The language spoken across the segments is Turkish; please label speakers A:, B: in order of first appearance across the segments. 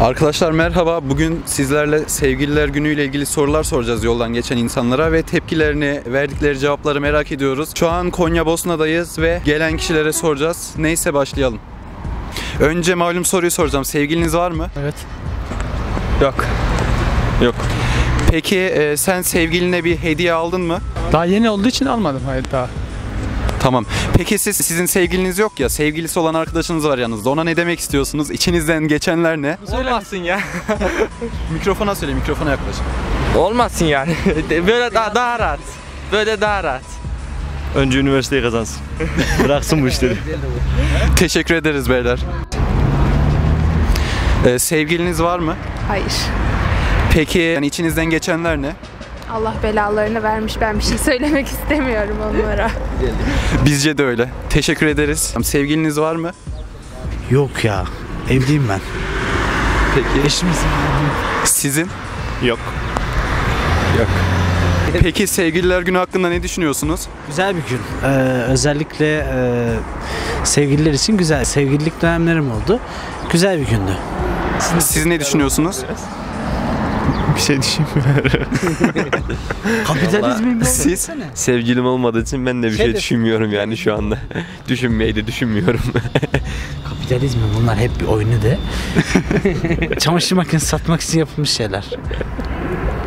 A: Arkadaşlar merhaba. Bugün sizlerle sevgililer günüyle ilgili sorular soracağız yoldan geçen insanlara ve tepkilerini, verdikleri cevapları merak ediyoruz. Şu an Konya Bosna'dayız ve gelen kişilere soracağız. Neyse başlayalım. Önce malum soruyu soracağım. Sevgiliniz var mı?
B: Evet.
C: Yok. Yok.
A: Peki e, sen sevgiline bir hediye aldın mı?
B: Daha yeni olduğu için almadım hayır daha.
A: Tamam. Peki siz sizin sevgiliniz yok ya, sevgilisi olan arkadaşınız var yanınızda. Ona ne demek istiyorsunuz? İçinizden geçenler ne?
C: Olmazsın ya.
A: Mikrofona söyle, mikrofona yaklaş.
C: Olmazsın yani. Böyle daha, daha rahat. Böyle daha rahat.
D: Önce üniversiteyi kazansın. Bıraksın bu işleri.
A: Teşekkür ederiz beyler. Ee, sevgiliniz var mı?
E: Hayır.
A: Peki yani içinizden geçenler ne?
E: Allah belalarını vermiş. Ben bir şey söylemek istemiyorum onlara.
A: Bizce de öyle. Teşekkür ederiz. Sevgiliniz var mı?
F: Yok ya. Evliyim ben.
A: Peki. Eşimiz Sizin?
D: Yok.
A: Peki sevgililer günü hakkında ne düşünüyorsunuz?
F: Güzel bir gün. Ee, özellikle e, sevgililer için güzel. Sevgililik dönemlerim oldu. Güzel bir gündü.
A: Siz ne düşünüyorsunuz?
D: Bir şey düşünmüyorum.
F: Kapitalizmin
A: Siz?
D: Sevgilim olmadığı için ben de bir şey, düşünmüyorum yani şu anda. Düşünmeyi de düşünmüyorum.
F: Kapitalizm bunlar hep bir oyunu de. Çamaşır makinesi satmak için yapılmış şeyler.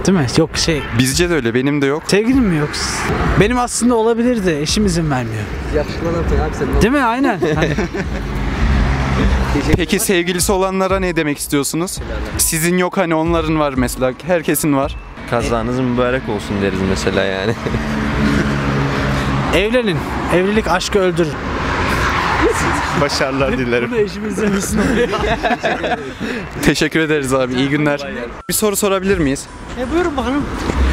F: Değil mi? Yok şey.
A: Bizce de öyle. Benim de yok.
F: Sevgilim mi yok? Benim aslında olabilirdi. Eşim izin vermiyor. Değil mi? Aynen. Hani
A: Peki sevgilisi olanlara ne demek istiyorsunuz? Sizin yok hani onların var mesela. Herkesin var.
D: Kazanız mübarek olsun deriz mesela yani.
F: evlenin. Evlilik aşkı öldürür.
D: Başarılar dilerim.
F: eşim izlemesin.
A: Teşekkür ederiz abi. İyi günler. Bir soru sorabilir miyiz?
G: E buyurun bakalım.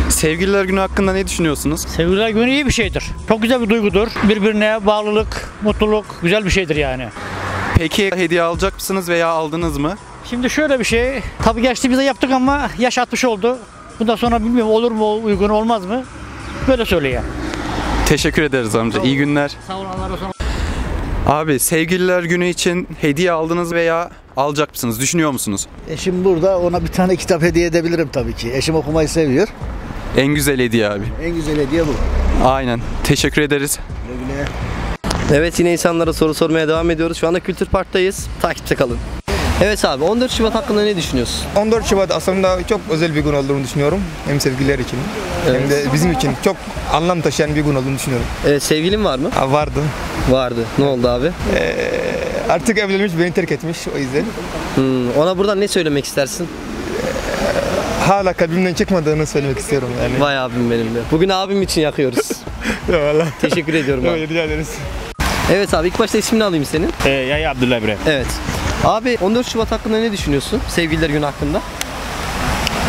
A: Sevgililer günü hakkında ne düşünüyorsunuz?
G: Sevgililer günü iyi bir şeydir. Çok güzel bir duygudur. Birbirine bağlılık, mutluluk güzel bir şeydir yani.
A: Peki hediye alacak mısınız veya aldınız mı?
G: Şimdi şöyle bir şey. Tabii geçtiğimizde yaptık ama yaş 60 oldu. Bundan sonra bilmiyorum olur mu uygun olmaz mı? Böyle söyleyeyim.
A: Teşekkür ederiz amca. İyi günler.
G: Sağ olun Allah razı olsun.
A: Abi sevgililer günü için hediye aldınız veya alacak mısınız? Düşünüyor musunuz?
H: Eşim burada ona bir tane kitap hediye edebilirim tabii ki. Eşim okumayı seviyor.
A: En güzel hediye abi.
H: En güzel hediye bu.
A: Aynen. Teşekkür ederiz.
I: Evet yine insanlara soru sormaya devam ediyoruz. Şu anda Kültür Park'tayız. Takipte kalın. Evet abi 14 Şubat hakkında ne düşünüyorsun?
J: 14 Şubat aslında çok özel bir gün olduğunu düşünüyorum. Hem sevgililer için hem de bizim için çok anlam taşıyan bir gün olduğunu düşünüyorum.
I: Evet sevgilin var mı?
J: Ha, vardı.
I: Vardı. Ne oldu abi?
J: Artık evlenmiş beni terk etmiş o yüzden.
I: Hmm, ona buradan ne söylemek istersin?
J: Hala kalbimden çıkmadığını söylemek istiyorum yani.
I: Vay abim benim de. Bugün abim için yakıyoruz.
J: Eyvallah.
I: Teşekkür ediyorum abi.
J: Rica ederiz.
I: Evet abi ilk başta ismini alayım senin.
D: Ee, ya Abdullah Bre.
I: Evet. Abi 14 Şubat hakkında ne düşünüyorsun? Sevgililer günü hakkında.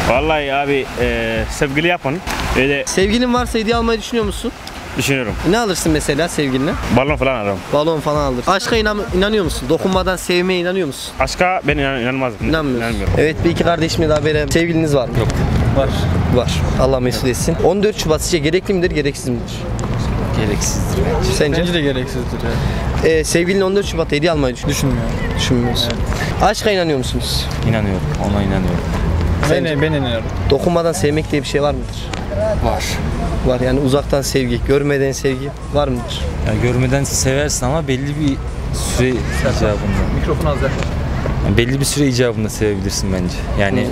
D: Vallahi abi e, sevgili yapın. Öyle
I: Sevgilin varsa hediye almayı düşünüyor musun?
D: düşünüyorum.
I: Ne alırsın mesela sevgiline?
D: Balon falan ararım.
I: Balon falan alır. Aşka inan- inanıyor musun? Dokunmadan sevmeye inanıyor musun?
D: Aşka ben inan inanmazdım.
I: İnanmıyorsun.
D: İnanmıyorum.
I: Evet bir iki kardeşimle daha beraber sevgiliniz var mı? Yok.
D: Var.
I: Var. Allah mesut etsin. 14 Şubat sizce gerekli midir, gereksiz midir?
F: Gereksizdir.
I: Sence?
B: de gereksizdir ya.
I: Ee, sevgilin 14 Şubat hediye almayı düşün-
B: Düşünmüyorum.
I: düşünmüyorsun. Aşka inanıyor musunuz?
D: İnanıyorum. Ona inanıyorum.
B: Ben, ben inanıyorum.
I: Dokunmadan sevmek diye bir şey var mıdır?
B: Var.
I: Var yani uzaktan sevgi, görmeden sevgi var mıdır?
K: Ya görmeden seversin ama belli bir süre icabında.
A: Mikrofonu az
K: Yani belli bir süre icabında sevebilirsin bence. Yani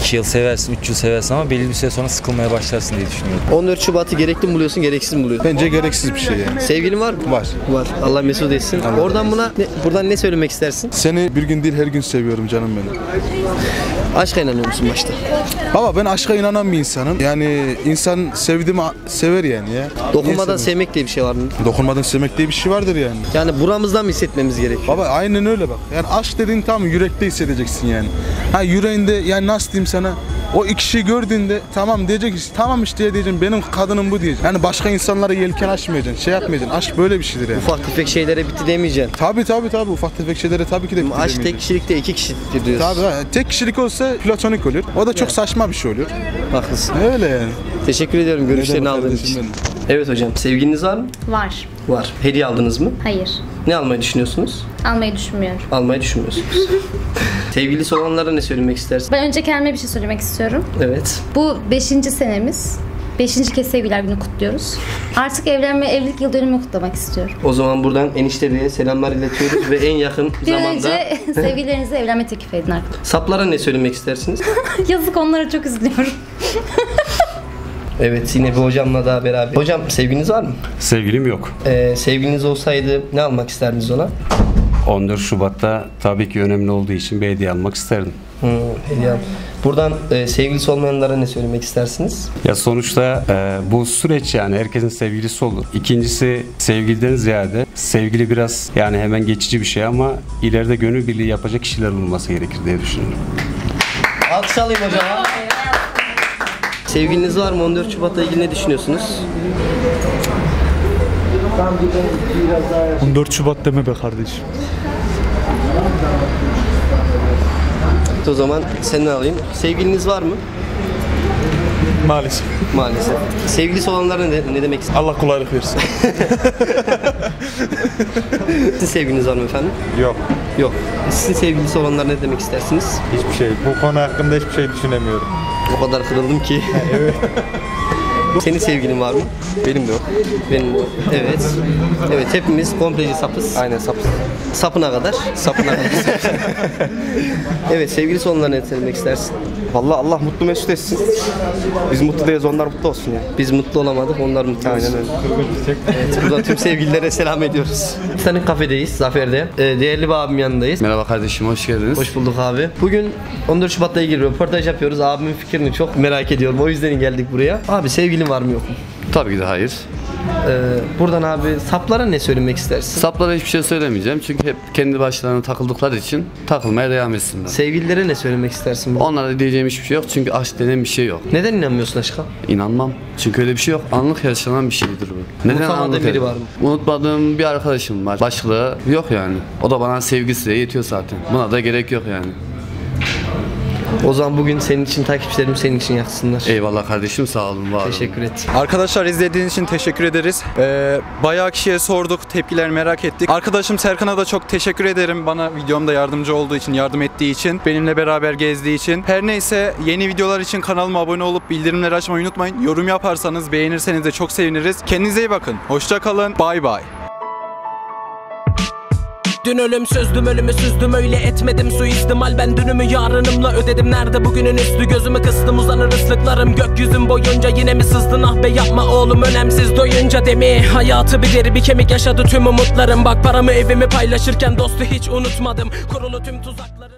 K: iki yıl seversin, üç yıl seversin ama belli bir süre sonra sıkılmaya başlarsın diye düşünüyorum.
I: 14 Şubat'ı gerekli mi buluyorsun, gereksiz mi buluyorsun?
J: Bence gereksiz bir şey yani.
I: Sevgilin var mı?
J: Var.
I: Var. Allah mesut etsin. Oradan buna ne, buradan ne söylemek istersin?
J: Seni bir gün değil her gün seviyorum canım benim.
I: Aşka inanıyor musun başta?
J: Baba ben aşka inanan bir insanım. Yani insan sevdiğimi sever yani ya.
I: Dokunmadan sevmek diye bir şey var mı?
J: Dokunmadan sevmek diye bir şey vardır yani.
I: Yani buramızdan mı hissetmemiz gerekiyor?
J: Baba aynen öyle bak. Yani aşk dediğin tam yürekte hissedeceksin yani. Ha yüreğinde yani nasıl diyeyim sana o iki kişiyi gördüğünde tamam diyecek işte, tamam işte diyeceksin benim kadınım bu diyeceksin. Yani başka insanlara yelken açmayacaksın şey yapmayacaksın. Aşk böyle bir şeydir yani.
I: Ufak tefek şeylere bitti demeyeceksin.
J: Tabi tabi tabi ufak tefek şeylere tabii ki de
I: Aşk tek kişilikte iki kişiliktir diyorsun.
J: Tabii ha, tek kişilik olsa platonik olur. O da çok saçma bir şey olur.
I: Haklısın.
J: Öyle yani.
I: Teşekkür ediyorum görüşlerini aldığın için. Evet hocam sevgiliniz var mı?
E: Var.
I: Var. Hediye aldınız mı?
L: Hayır.
I: Ne almayı düşünüyorsunuz?
L: Almayı düşünmüyorum.
I: Almayı düşünmüyorsunuz. Sevgilisi olanlara ne söylemek istersin?
L: Ben önce kendime bir şey söylemek istiyorum.
I: Evet.
L: Bu 5. senemiz. 5. kez sevgililer günü kutluyoruz. Artık evlenme, evlilik yıl dönümü kutlamak istiyorum.
I: O zaman buradan enişte beye selamlar iletiyoruz ve en yakın
L: Bir an
I: zamanda
L: önce sevgililerinize evlenme teklif edin artık.
I: saplara ne söylemek istersiniz?
L: Yazık onlara çok üzülüyorum.
I: Evet yine bir hocamla daha beraber. Hocam sevginiz var mı?
M: Sevgilim yok.
I: Ee, sevgiliniz olsaydı ne almak isterdiniz ona?
M: 14 Şubat'ta tabii ki önemli olduğu için bir hediye almak isterdim.
I: Hmm, hediye. Buradan e, sevgilisi olmayanlara ne söylemek istersiniz?
M: Ya sonuçta e, bu süreç yani herkesin sevgilisi olur. İkincisi sevgiliden ziyade sevgili biraz yani hemen geçici bir şey ama ileride gönül birliği yapacak kişiler olması gerekir diye düşünüyorum.
I: Alkış alayım hocama. Sevgiliniz var mı? 14 Şubat'la ilgili ne düşünüyorsunuz?
N: 14 Şubat deme be kardeşim.
I: O zaman senden alayım. Sevgiliniz var mı?
N: Maalesef.
I: Maalesef. Sevgilisi olanlara ne, ne demek istiyorsunuz?
N: Allah kolaylık versin.
I: Sizin sevgiliniz var mı efendim?
N: Yok.
I: Yok. Sizin sevgilisi olanlara ne demek istersiniz?
N: Hiçbir şey. Bu konu hakkında hiçbir şey düşünemiyorum.
I: O kadar kırıldım ki.
N: evet.
I: Senin sevgilin var mı?
O: Benim de yok.
I: Benim de. Evet. Evet hepimiz kompleci sapız.
O: Aynen sapız.
I: Sapına kadar. Sapına kadar. evet sevgilisi olanlara ne söylemek istersin?
O: Vallahi Allah mutlu mesut etsin. Biz mutlu değiliz onlar mutlu olsun yani.
I: Biz mutlu olamadık onlar mutlu
O: Aynen
I: olsun.
O: öyle.
I: Evet, buradan tüm sevgililere selam ediyoruz. Bir tane kafedeyiz Zafer'de. Ee, değerli bir abim yanındayız.
P: Merhaba kardeşim hoş geldiniz.
I: Hoş bulduk abi. Bugün 14 Şubat'la ilgili röportaj yapıyoruz. Abimin fikrini çok merak ediyorum. O yüzden geldik buraya. Abi sevgilin var mı yok mu?
P: Tabii ki de hayır.
I: Ee, buradan abi saplara ne söylemek istersin?
P: Saplara hiçbir şey söylemeyeceğim çünkü hep kendi başlarına takıldıkları için takılmaya devam etsinler.
I: Sevgililere ne söylemek istersin?
P: Onlara diyeceğim hiçbir şey yok çünkü aşk denen bir şey yok.
I: Neden inanmıyorsun aşka?
P: İnanmam. Çünkü öyle bir şey yok. Anlık yaşanan bir şeydir bu.
I: Unutamadığın
P: anlık
I: biri var mı?
P: Unutmadığım bir arkadaşım var. Başlığı yok yani. O da bana sevgisi de yetiyor zaten. Buna da gerek yok yani.
I: O zaman bugün senin için takipçilerim senin için yaksınlar.
P: Eyvallah kardeşim sağ olun var olun.
I: Teşekkür et.
A: Arkadaşlar izlediğiniz için teşekkür ederiz. Ee, bayağı kişiye sorduk, tepkiler merak ettik. Arkadaşım Serkan'a da çok teşekkür ederim. Bana videomda yardımcı olduğu için, yardım ettiği için, benimle beraber gezdiği için. Her neyse yeni videolar için kanalıma abone olup bildirimleri açmayı unutmayın. Yorum yaparsanız, beğenirseniz de çok seviniriz. Kendinize iyi bakın. Hoşça kalın. Bay bay.
Q: Dün ölümsüzdüm ölümü süzdüm öyle etmedim. Suistimal Ben dünümü yarınımla ödedim. Nerede bugünün üstü? Gözümü kıstım uzanır ıslıklarım. Gökyüzüm boyunca Yine mi sızdın? Ah be yapma oğlum önemsiz doyunca demi. Hayatı bir deri bir kemik yaşadı tüm umutlarım. Bak paramı evimi paylaşırken dostu hiç unutmadım. Kurulu tüm tuzakların